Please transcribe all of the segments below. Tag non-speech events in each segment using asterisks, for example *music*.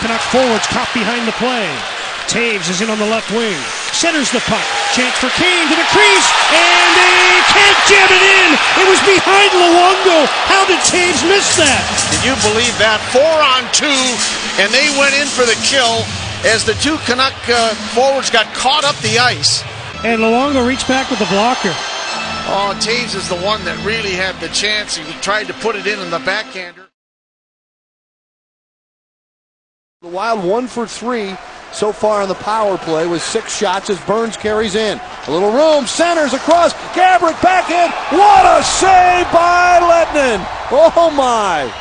Canuck forwards caught behind the play. Toews is in on the left wing. Centers the puck. Chance for Kane to the crease. And they can't jam it in. It was behind Luongo. How did Toews miss that? Can you believe that? Four on two, and they went in for the kill as the two Canuck uh, forwards got caught up the ice. And Luongo reached back with the blocker. Oh, Toews is the one that really had the chance. He tried to put it in in the backhander. The Wild one for three so far on the power play with six shots as Burns carries in. A little room, centers across, Gaborik back in. What a save by Lehtonen! Oh my!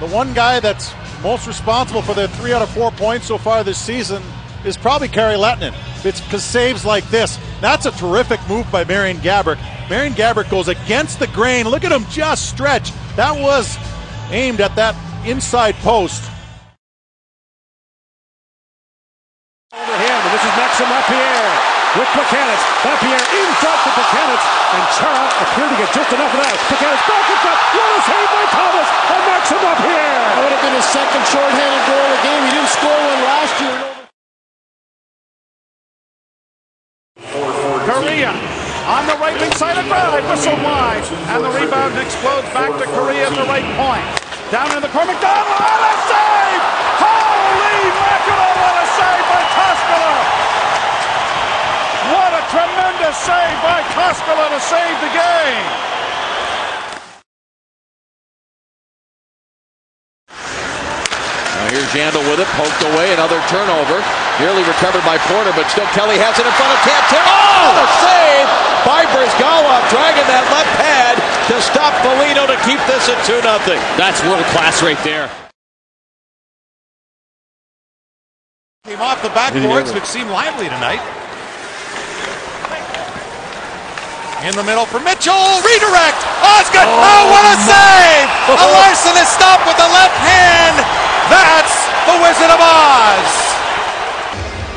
The one guy that's most responsible for their three out of four points so far this season is probably Kari Lehtonen. It's because saves like this. That's a terrific move by Marian Gaborik. Marian Gaborik goes against the grain. Look at him just stretch. That was aimed at that inside post. Is Maxim Lapierre with Plekanec. Lapierre in front for Plekanec, and Chara appeared to get just enough of that. Plekanec back in front. What a save by Thomas and Maxim Lapierre. That would have been his second shorthanded goal of the game. He didn't score one last year. Korea on the right wing side of the drive, whistle wide, and the rebound explodes back to Korea at the right point. Down in the corner, McDonald, what a save! Holy mackerel, what a save by Koskela! What a tremendous save by Koskela to save the game! Now here's Yandle with it, poked away, another turnover. Nearly recovered by Porter, but still Kelly has it in front of Cantel. Oh, the save by Bryzgalov, dragging that left pad to stop Foligno to keep this at 2 0. That's world class right there. Came off the backboards, which seemed lively tonight. In the middle for Mitchell, redirect. Osgood, oh, oh what a save! *laughs* A Larsson is stopped with the left hand. That's the Wizard of Oz.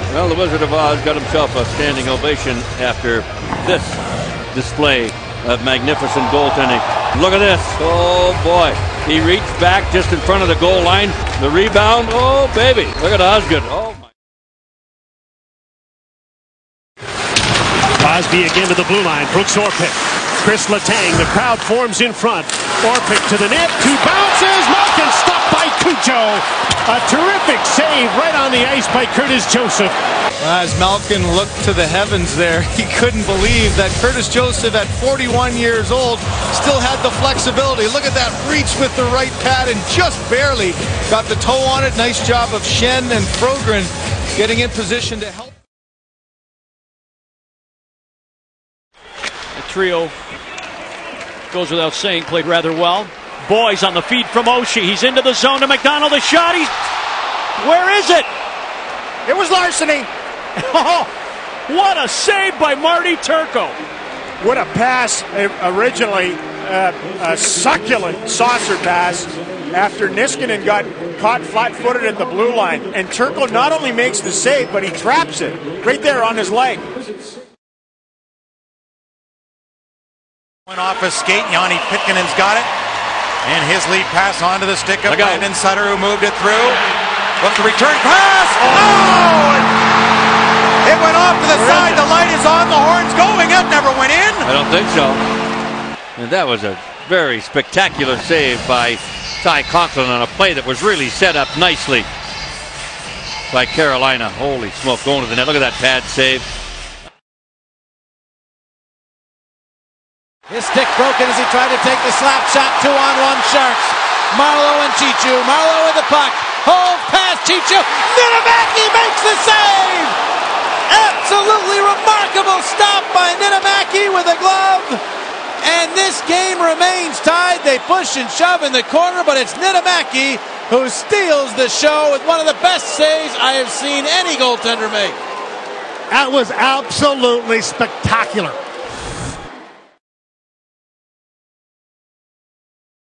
Well, the Wizard of Oz got himself a standing ovation after this display of magnificent goaltending. Look at this. Oh, boy. He reached back just in front of the goal line. The rebound. Oh, baby. Look at Osgood. Oh, Crosby again to the blue line. Brooks Orpik. Chris Letang. The crowd forms in front. Orpik to the net. Two bounces. Malkin stopped by Cujo. A terrific save right on the ice by Curtis Joseph. As Malkin looked to the heavens there, *laughs* he couldn't believe that Curtis Joseph at 41 years old still had the flexibility. Look at that reach with the right pad and just barely got the toe on it. Nice job of Schenn and Frogren getting in position to help. Trio goes without saying, played rather well. Boyes on the feed from Oshie. He's into the zone to McDonald. The shot. He's. Where is it? It was larceny. *laughs* Oh, what a save by Marty Turco. What a pass originally. Uh, a succulent saucer pass after Niskanen got caught flat-footed at the blue line. And Turco not only makes the save, but he traps it right there on his leg. Went off a skate. Joni Pitkanen's got it. And his lead pass onto the stick of Brandon Sutter, who moved it through. Look, the return pass. Oh! It went off to the side. The light is on. The horn's going. It never went in. I don't think so. And that was a very spectacular save by Ty Conklin on a play that was really set up nicely by Carolina. Holy smoke, going to the net. Look at that pad save. His stick broken as he tried to take the slap shot. Two on one Sharks. Marleau and Cheechoo. Marleau with the puck. Hold past Cheechoo. Niittymaki makes the save. Absolutely remarkable stop by Niittymaki with a glove. And this game remains tied. They push and shove in the corner, but it's Niittymaki who steals the show with one of the best saves I have seen any goaltender make. That was absolutely spectacular.